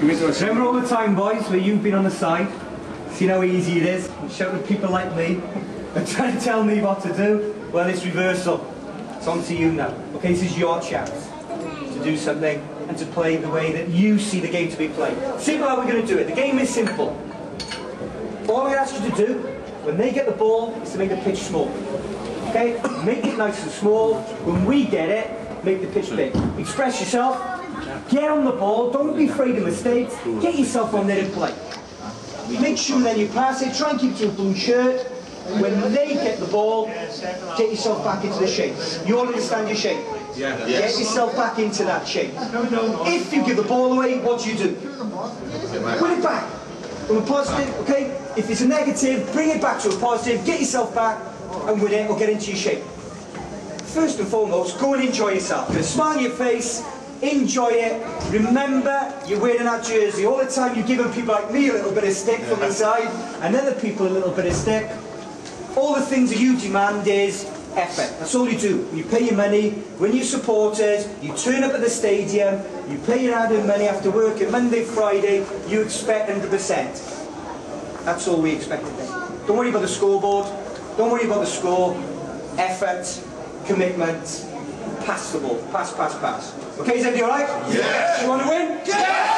Remember all the time, boys, where you've been on the side, seen how easy it is, shouting at people like me, and trying to tell me what to do? Well, it's reversal. It's on to you now. Okay, this is your chance to do something and to play the way that you see the game to be played. Simple how we're going to do it. The game is simple. All to ask you to do, when they get the ball, is to make the pitch small. Okay? Make it nice and small. When we get it, make the pitch big. Express yourself. Get on the ball. Don't be afraid of mistakes. Get yourself on there and play. Make sure then you pass it. Try and keep to a blue shirt. When they get the ball, get yourself back into the shape. You all understand your shape? Yeah. Get yourself back into that shape. If you give the ball away, what do you do? Put it back. From a positive, okay? If it's a negative, bring it back to a positive, get yourself back and win it or get into your shape. First and foremost, go and enjoy yourself. Smile on your face, enjoy it. Remember, you're wearing that jersey. All the time you're giving people like me a little bit of stick from the side and other people a little bit of stick. All the things that you demand is effort. That's all you do. You pay your money, when you support it, you turn up at the stadium, you pay your hard-earned money after work and Monday, Friday, you expect 100%. That's all we expect today. Don't worry about the scoreboard, don't worry about the score, effort, commitment, pass the ball, pass, pass, pass. Okay, is everybody alright? Yeah. You want to win? Yeah.